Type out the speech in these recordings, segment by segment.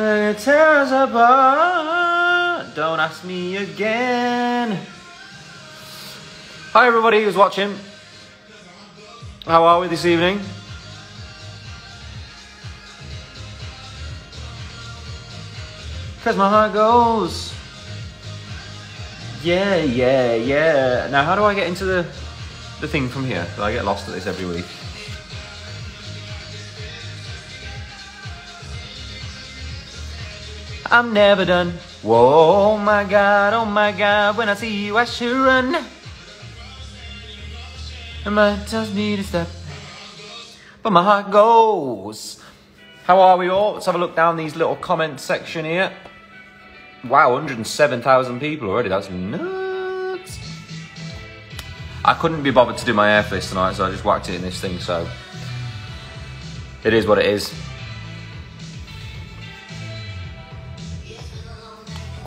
It tears apart. Don't ask me again. Hi, everybody who's watching. How are we this evening? Because my heart goes. Yeah, yeah, yeah. Now, how do I get into the, the thing from here? 'Cause I get lost at this every week. I'm never done. Whoa, oh my god, oh my god, when I see you, I should run. And my tells me to stop. But my heart goes. How are we all? Let's have a look down these little comment section here. Wow, 107,000 people already. That's nuts. I couldn't be bothered to do my airface tonight, so I just whacked it in this thing, so it is what it is.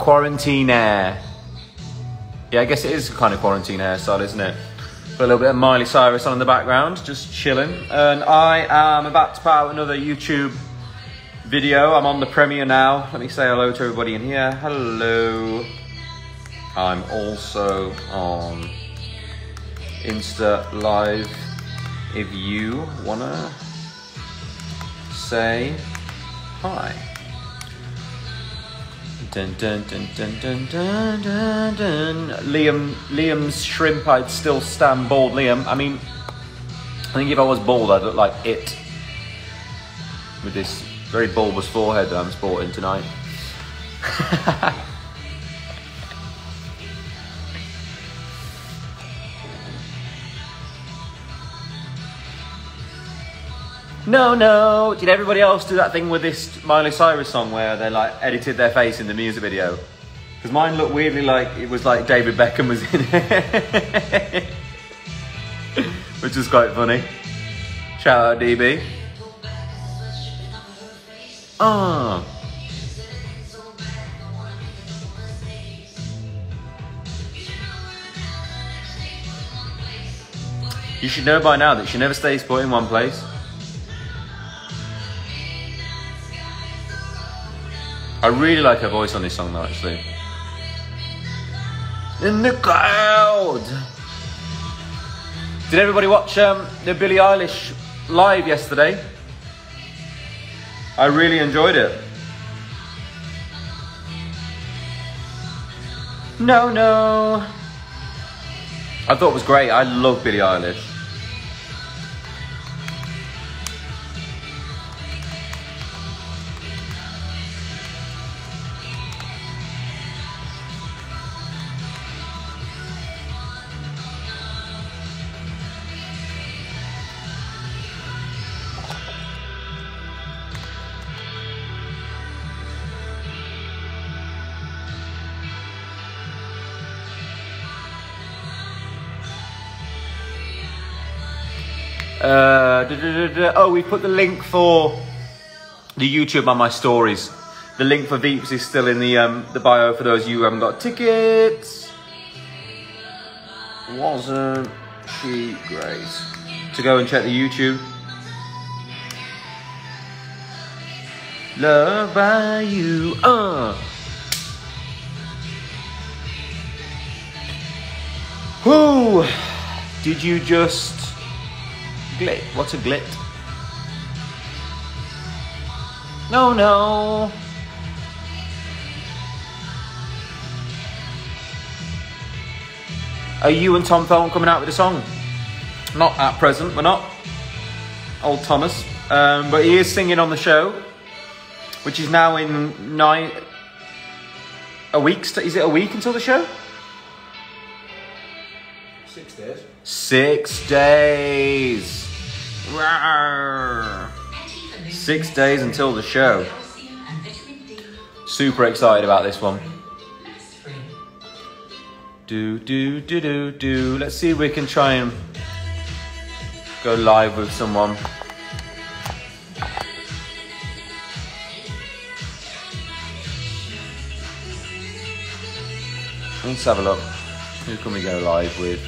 Quarantine air. Yeah, I guess it is kind of quarantine hairstyle, isn't it? Got a little bit of Miley Cyrus on in the background, just chilling. And I am about to put out another YouTube video. I'm on the premiere now. Let me say hello to everybody in here. Hello. I'm also on Insta Live. If you wanna say hi. Dun, dun, dun, dun, dun, dun, dun, dun. Liam, Liam's shrimp. I'd still stand bald, Liam. I mean, I think if I was bald, I'd look like it with this very bulbous forehead that I'm sporting tonight. No, no. Did everybody else do that thing with this Miley Cyrus song where they like edited their face in the music video? Because mine looked weirdly like it was like David Beckham was in it, which is quite funny. Shout out DB. Ah. You should know by now that she never stays put in one place. I really like her voice on this song though, actually. In the cloud. Did everybody watch um, the Billie Eilish live yesterday? I really enjoyed it. No, no. I thought it was great. I love Billie Eilish. Da, da, da, oh, we put the link for the YouTube on my stories. The link for Veeps is still in the um, the bio for those of you who haven't got tickets. Wasn't she great? To go and check the YouTube. Love by you, uh. Who did you just glit? What's a glit? No, no. Are you and Tom Felton coming out with a song? Not at present, we're not. Old Thomas. Um, but he is singing on the show, which is now in nine. A week? Is it a week until the show? Six days. Six days. Rawr. Six days until the show. Super excited about this one. Do do do do do. Let's see if we can try and go live with someone. Let's have a look. Who can we go live with?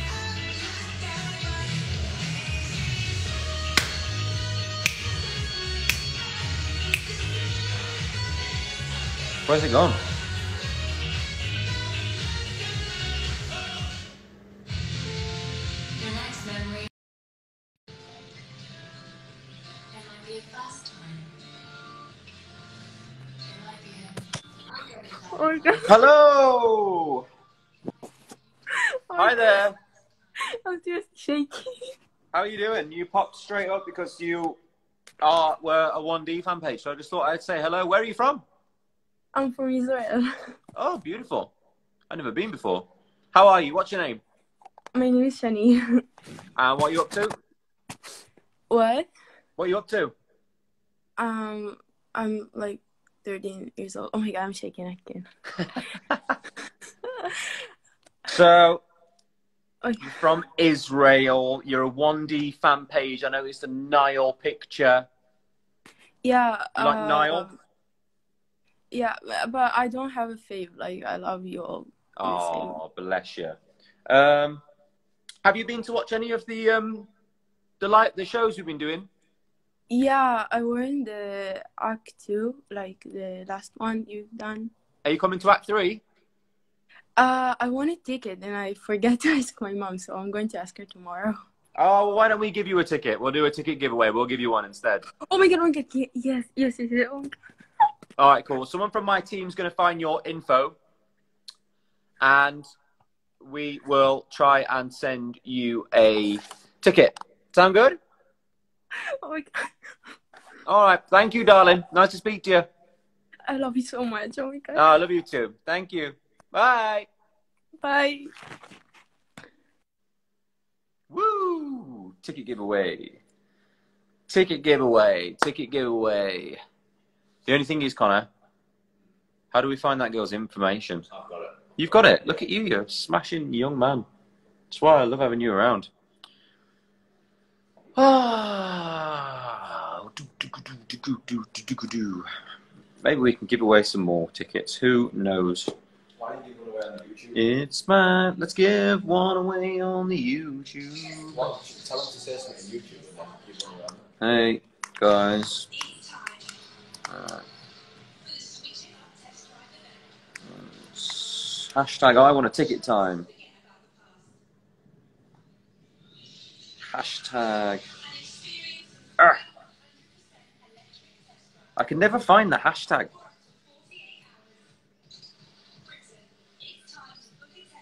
Time. It might be a. Oh my god. Hello! Oh Hi there. I'm just shaking. How are you doing? You popped straight up because you are were a 1D fan page, so I just thought I'd say hello. Where are you from? I'm from Israel. Oh, beautiful. I've never been before. How are you? What's your name? My name is Shani. And what are you up to? what? What are you up to? Um, I'm like 13 years old. Oh my god, I'm shaking again. So, Okay. you're from Israel. You're a 1D fan page. I noticed a Niall picture. Yeah. You like Niall? Yeah, but I don't have a fave. Like, I love you all. Oh, bless you. Um, have you been to watch any of the um, the light the shows we've been doing? Yeah, I were in the Act 2, like the last one you've done. Are you coming to Act Three? Uh, I want a ticket and I forget to ask my mom, so I'm going to ask her tomorrow. Oh, well, why don't we give you a ticket? We'll do a ticket giveaway. We'll give you one instead. Oh my god, oh my god, ye- yes, yes, yes, yes. Oh. All right, cool. Someone from my team's going to find your info, and we will try and send you a ticket. Sound good? Oh my god. All right. Thank you, darling. Nice to speak to you. I love you so much. Oh my god. Oh, I love you too. Thank you. Bye. Bye. Woo! Ticket giveaway. Ticket giveaway. Ticket giveaway. The only thing is, Connor, how do we find that girl's information? I've got it. You've got it. Look at you, you're a smashing young man. That's why I love having you around. Ah, Maybe we can give away some more tickets. Who knows? Why did you away on the YouTube? It's my. Let's give one away on the YouTube. Tell them to say something YouTube. Hey, guys. Hashtag I want a ticket time. Hashtag. I can never find the hashtag.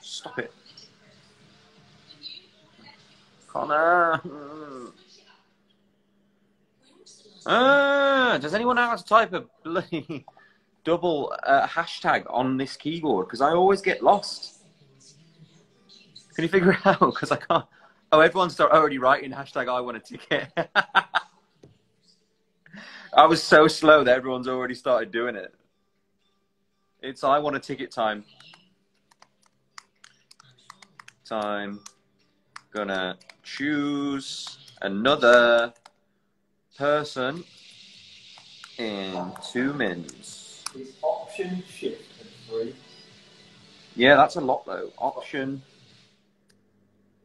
Stop it. Connor. Ah, does anyone know how to type a bloody double uh, hashtag on this keyboard? Because I always get lost. Can you figure it out? Because I can't. Oh, everyone's already writing hashtag I want a ticket. I was so slow that everyone's already started doing it. It's I want a ticket time. Time. Gonna choose another person in two minutes. It's Option Shift and three. Yeah, that's a lot though. Option.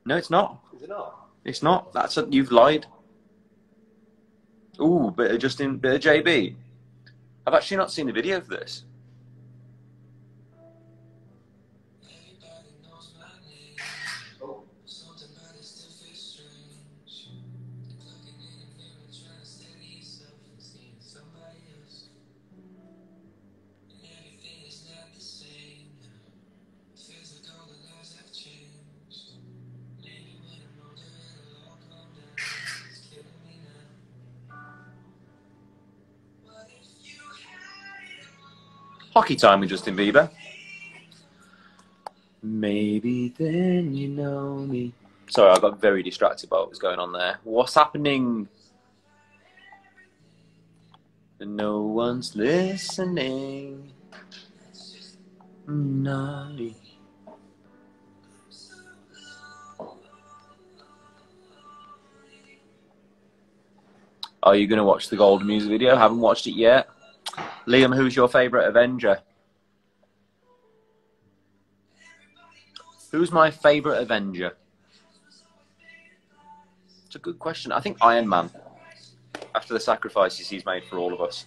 No, it's not. Is it not? It's not. That's a, you've lied. Ooh, bit of Justin, bit of JB. I've actually not seen the video for this. Hockey time with Justin Bieber. Maybe then you know me. Sorry, I got very distracted by what was going on there. What's happening? And No one's listening. No. Are you going to watch the Gold music video? Haven't watched it yet. Liam, who's your favourite Avenger? Who's my favourite Avenger? It's a good question. I think Iron Man. After the sacrifices he's made for all of us.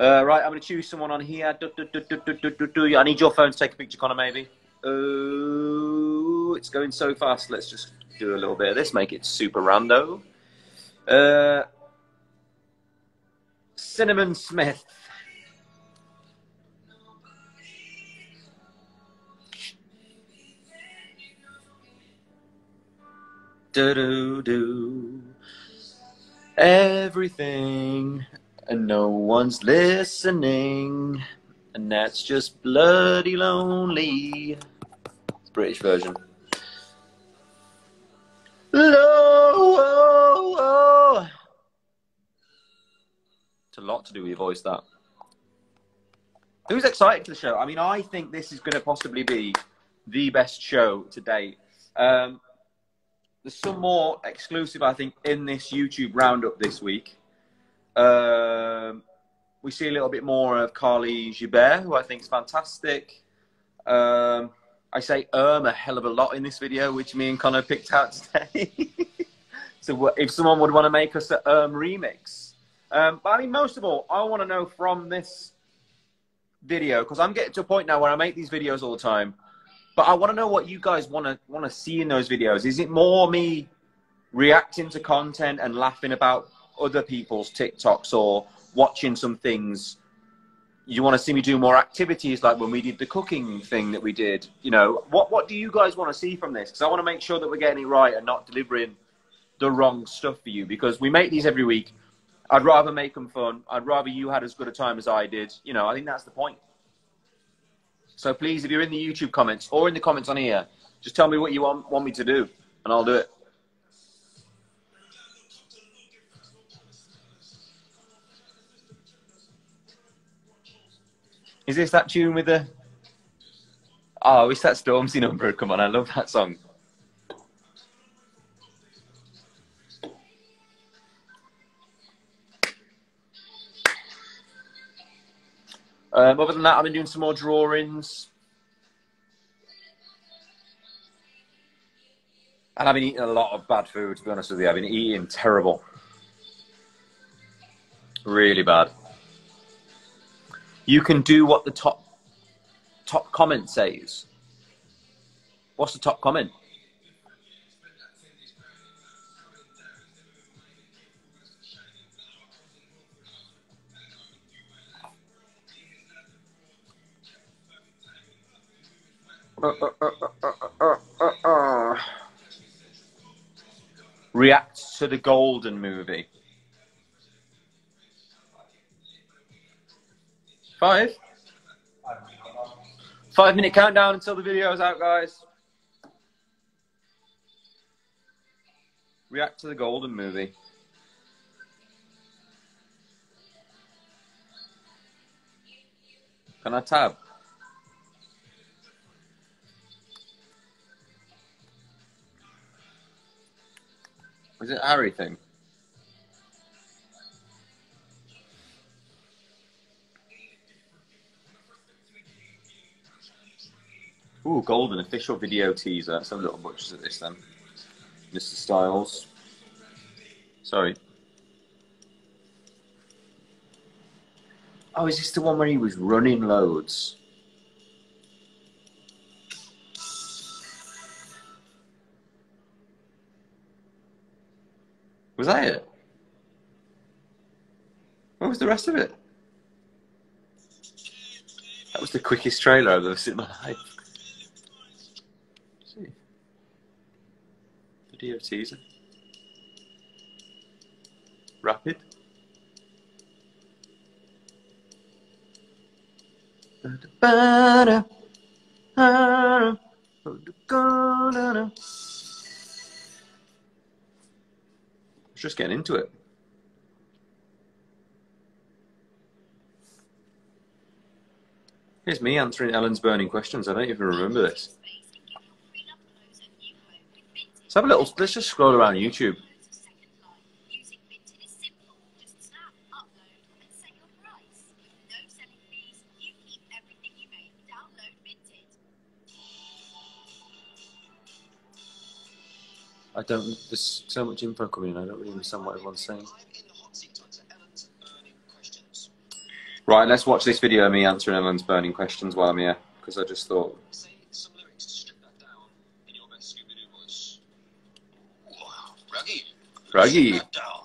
Uh, right, I'm going to choose someone on here. Du- du- du. I need your phone to take a picture, Connor, maybe. Oh, it's going so fast. Let's just do a little bit of this, make it super rando. Uh, Cinnamon Smith. Do do do. Everything, and no one's listening, and that's just bloody lonely. British version. Low, It's a lot to do with your voice, that. Who's excited for the show? I mean, I think this is going to possibly be the best show to date. Um, there's some more exclusive, I think, in this YouTube roundup this week. Um, we see a little bit more of Carly Gilbert, who I think is fantastic. Um, I say erm a hell of a lot in this video, which me and Connor picked out today. so if someone would want to make us an erm remix. Um, but I mean, most of all, I want to know from this video, because I'm getting to a point now where I make these videos all the time. But I want to know what you guys want to want to see in those videos. Is it more me reacting to content and laughing about other people's TikToks or watching some things? You want to see me do more activities like when we did the cooking thing that we did. You know, what what do you guys want to see from this? Because I want to make sure that we're getting it right and not delivering the wrong stuff for you. Because we make these every week. I'd rather make them fun. I'd rather you had as good a time as I did. You know, I think that's the point. So please, if you're in the YouTube comments or in the comments on here, just tell me what you want, want me to do, and I'll do it. Is this that tune with the? Oh, I wish that Stormzy number come on. I love that song. Um, other than that, I've been doing some more drawings. And I've been eating a lot of bad food, to be honest with you. I've been eating terrible. Really bad. You can do what the top top comment says. What's the top comment? React to the Golden movie. Five? Five minute countdown until the video is out, guys. React to the Golden movie. Can I tab? Was it Harry thing? Ooh, golden official video teaser. Have a little butchers at this then. Mr. Styles. Sorry. Oh, is this the one where he was running loads? Was that it? What was the rest of it? That was the quickest trailer I've ever seen in my life. Let's see. Video teaser. Rapid. I was just getting into it. Here's me answering Ellen's burning questions. I don't even remember this. Let's have a little. Let's just scroll around YouTube. I don't. There's so much info coming in. I don't really understand what everyone's saying. Right, let's watch this video of me answering everyone's burning questions while I'm here, because I just thought. Say some lyrics to strip that down in your best Scooby-Doo voice. Wow, Ruggy. Ruggy. Strip that down.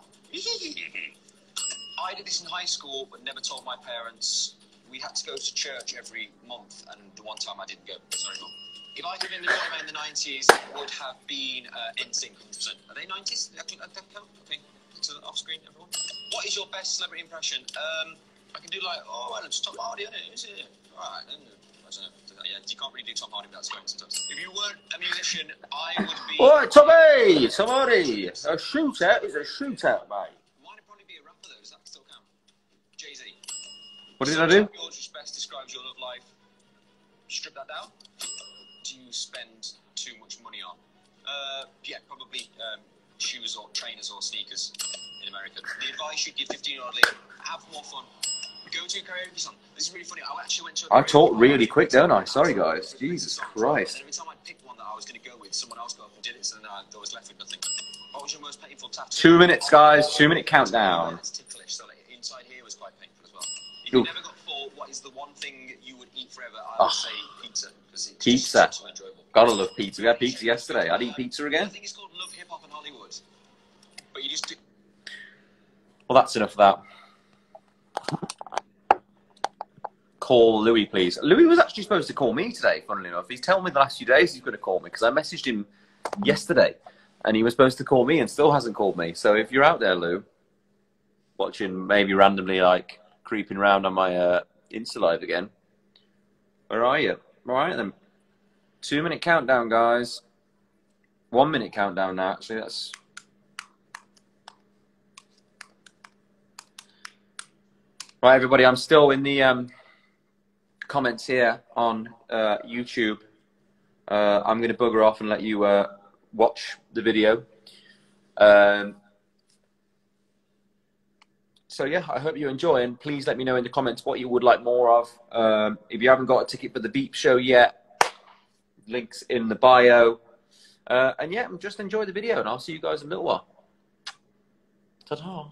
I did this in high school, but never told my parents. We had to go to church every month, and the one time I didn't go. Sorry, mum. If I had been in the drama in the 90s, it would have been uh, NSYNC 100%. Are they 90s? That that count? Okay. To off screen, everyone. What is your best celebrity impression? Um, I can do like, oh, well, it's Tom Hardy, isn't it? Is it? All right, then. I don't know. Yeah, you can't really do Tom Hardy without swearing sometimes. If you weren't a musician, I would be. Oi, Tommy! Somebody! A shootout is a shootout, mate. Mine would probably be a rapper though. Does that still count? Jay Z. What did I do? Yours which best describes your love life. Strip that down. Do you spend too much money on? Uh, yeah, probably um, shoes or trainers or sneakers in America. The advice you'd give 15 year old Liam: have more fun. Go to a karaoke song. This is really funny. I actually went to. A I talk really quick, don't I? Sorry, guys. Jesus Christ. Every time I picked one that I was going to go with, someone else got up and did it, so then I was left with nothing. What was your most painful tattoo? Two minutes, guys. Two minute countdown. Ticklish, so like, inside here was quite painful as well. If you never got four, what is the one thing you would eat forever? I would say pizza. Pizza. Just so enjoyable. Gotta love pizza. We had pizza yesterday. I'd eat pizza again. think it's called Love Hip Hop in Hollywood. But you just. Well, that's enough of that. Call Louis, please. Louis was actually supposed to call me today, funnily enough. He's telling me the last few days he's going to call me because I messaged him yesterday and he was supposed to call me and still hasn't called me. So if you're out there, Lou, watching maybe randomly like creeping around on my uh, Insta Live again, where are you? All right then. Two minute countdown, guys. One minute countdown now, actually. That's Right, everybody, I'm still in the um, comments here on uh, YouTube. Uh, I'm going to bugger off and let you uh, watch the video. Um, so, yeah, I hope you enjoy, and please let me know in the comments what you would like more of. Um, if you haven't got a ticket for the Veeps show yet, links in the bio. Uh, and yeah, just enjoy the video, and I'll see you guys in a little while. Ta-ta.